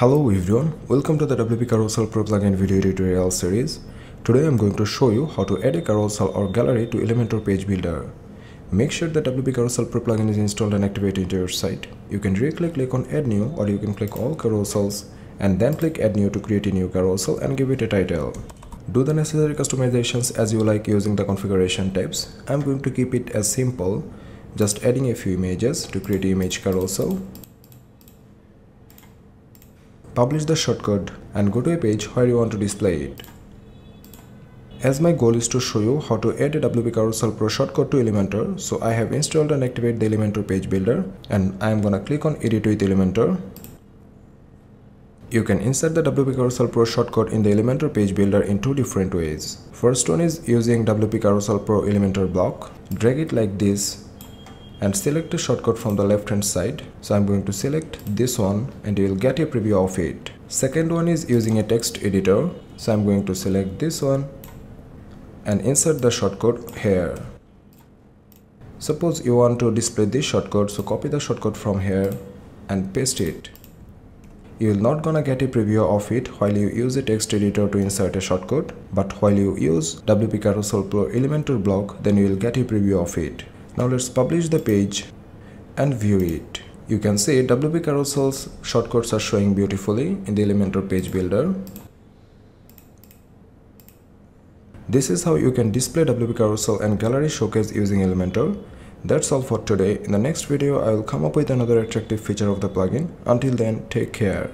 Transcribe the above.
Hello everyone, welcome to the WP Carousel Pro plugin video tutorial series. Today I'm going to show you how to add a carousel or gallery to Elementor page builder. Make sure the WP Carousel Pro plugin is installed and activated into your site. You can directly click on add new or you can click all carousels and then click add new to create a new carousel and give it a title. Do the necessary customizations as you like using the configuration tabs. I'm going to keep it as simple, just adding a few images to create image carousel Publish the shortcode and go to a page where you want to display it. As my goal is to show you how to add a WP Carousel Pro shortcode to Elementor, so I have installed and activated the Elementor page builder and I am gonna click on edit with Elementor. You can insert the WP Carousel Pro shortcode in the Elementor page builder in two different ways. First one is using WP Carousel Pro Elementor block. Drag it like this and select a shortcode from the left hand side. So I'm going to select this one and you will get a preview of it. Second one is using a text editor. So I'm going to select this one and insert the shortcode here. Suppose you want to display this shortcode, so copy the shortcode from here and paste it. You will not gonna get a preview of it while you use a text editor to insert a shortcode, but while you use WP Carousel Pro Elementor block, then you will get a preview of it. Now let's publish the page and view it. You can see WP Carousel's shortcodes are showing beautifully in the Elementor page builder. This is how you can display WP Carousel and Gallery Showcase using Elementor. That's all for today. In the next video, I will come up with another attractive feature of the plugin. Until then, take care.